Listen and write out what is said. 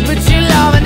but you love it.